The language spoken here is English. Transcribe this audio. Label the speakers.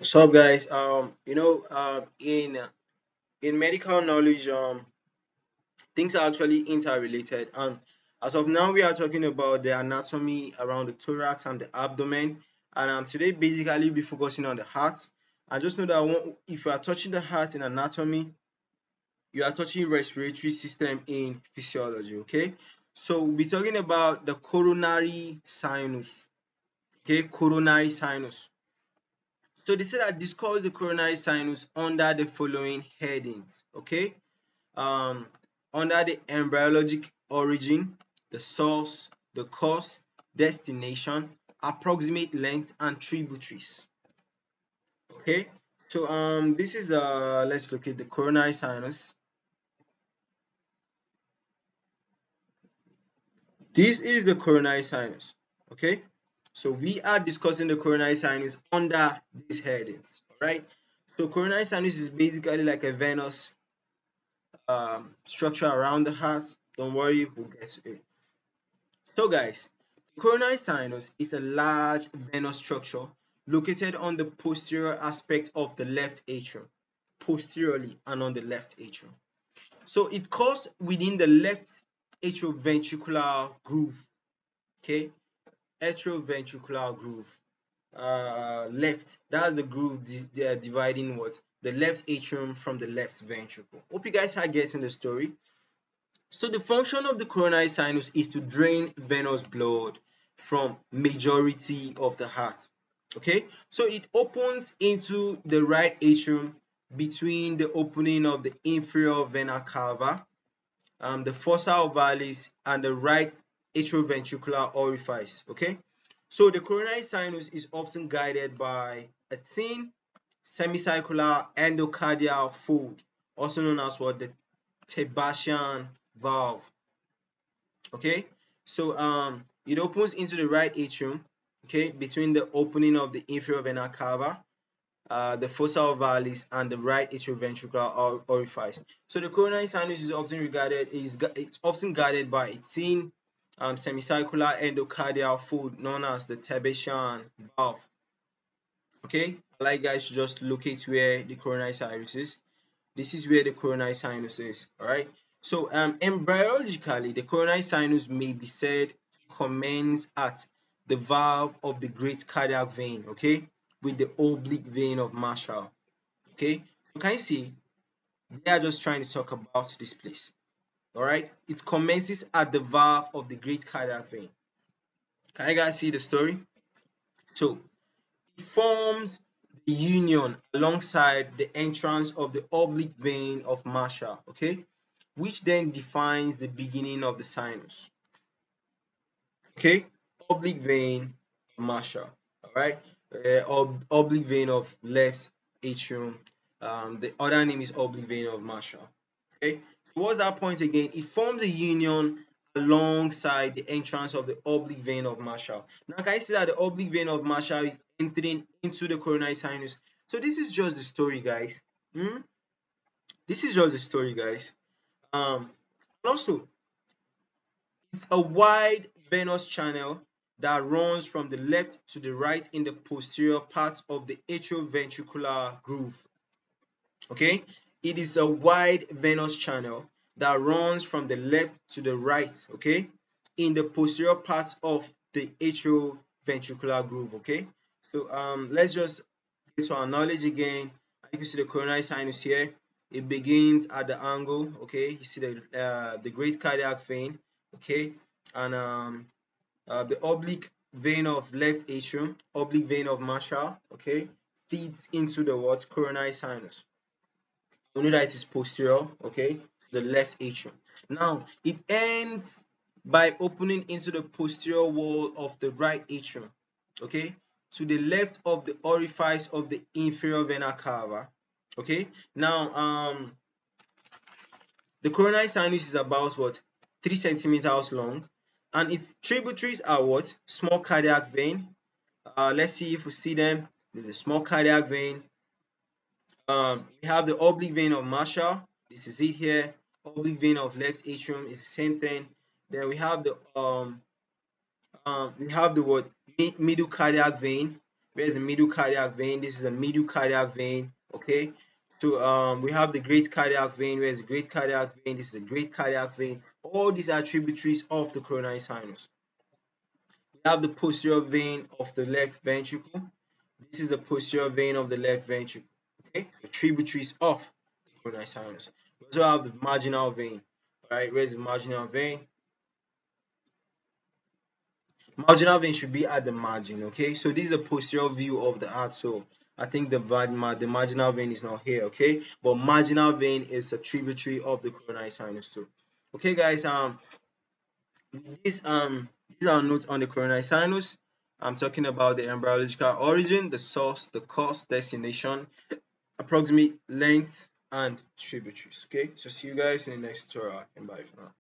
Speaker 1: So guys, um, you know, um, in in medical knowledge, um, things are actually interrelated, and as of now, we are talking about the anatomy around the thorax and the abdomen, and um, today basically be focusing on the heart. And just know that if you are touching the heart in anatomy, you are touching respiratory system in physiology. Okay, so we'll be talking about the coronary sinus. Okay, coronary sinus. So they said that discuss the coronary sinus under the following headings. Okay, um, under the embryologic origin, the source, the cause, destination, approximate length, and tributaries. Okay, so um, this is the let's look at the coronary sinus. This is the coronary sinus. Okay, so we are discussing the coronary sinus under these headings. All right. So coronary sinus is basically like a venous um, structure around the heart. Don't worry, we'll get to it. So guys, coronary sinus is a large venous structure located on the posterior aspect of the left atrium, posteriorly and on the left atrium. So it comes within the left atrioventricular groove. Okay, atrioventricular groove. Uh, left, that's the groove di uh, dividing what the left atrium from the left ventricle. Hope you guys are getting the story. So the function of the coronary sinus is to drain venous blood from majority of the heart. Okay, so it opens into the right atrium between the opening of the inferior vena cava, um, the fossa ovalis, and the right atrioventricular orifice. Okay, so the coronary sinus is often guided by a thin semicircular endocardial fold, also known as what the Thebesian valve. Okay, so um, it opens into the right atrium, okay, between the opening of the inferior vena cava, uh, the fossa ovalis, and the right atrioventricular orifice. So the coronary sinus is often regarded is it's often guided by a thin um, semicircular endocardial fold known as the Thebesian valve. Okay, I like guys to just locate where the coronary sinus is. This is where the coronary sinus is. All right. So um, embryologically, the coronary sinus may be said commence at the valve of the great cardiac vein, okay, with the oblique vein of Marshall. Okay, you can see they are just trying to talk about this place. All right, it commences at the valve of the great cardiac vein. Can you guys see the story? So it forms the union alongside the entrance of the oblique vein of Marshall. Okay, which then defines the beginning of the sinus. Okay, oblique vein Marshall. All right, uh, ob oblique vein of left atrium. Um, the other name is oblique vein of Marshall. Okay, towards that point again, it forms a union alongside the entrance of the oblique vein of Marshall. Now, can you see that the oblique vein of Marshall is entering into the coronary sinus? So this is just the story, guys. Hmm? This is just the story, guys. Um, also, it's a wide venous channel that runs from the left to the right in the posterior part of the atrioventricular groove. Okay, it is a wide venous channel that runs from the left to the right. Okay, in the posterior part of the atrioventricular groove. Okay, so um, let's just get to our knowledge again. You can see the coronary sinus here it begins at the angle okay you see the uh, the great cardiac vein okay and um, uh, the oblique vein of left atrium oblique vein of Marshall okay feeds into the what coronary sinus we know that it is posterior okay? The left atrium. Now it ends by opening into the posterior wall of the right atrium okay? To the left of the orifice of the inferior vena cava okay? Now um the coronary sinus is about what three centimeters long and its tributaries are what small cardiac vein. Uh let's see if we see them. The small cardiac vein um we have the oblique vein of marshall this is it here oblique vein of left atrium is the same thing then we have the um um we have the what middle cardiac vein Where's the middle cardiac vein? This is the middle cardiac vein. Okay. So um, we have the great cardiac vein. Where's the great cardiac vein? This is the great cardiac vein. All these are tributaries of the coronary sinus. We have the posterior vein of the left ventricle. This is the posterior vein of the left ventricle. Okay, the tributaries of the coronary sinus. We also have the marginal vein. Right, where's the marginal vein? marginal vein should be at the margin okay so this is the posterior view of the heart so I think the the marginal vein is not here okay but marginal vein is a tributary of the coronary sinus too okay guys um this um these are notes on the coronary sinus I'm talking about the embryological origin the source the cause destination approximate length and tributaries okay? So see you guys in the next tutorial. And bye for now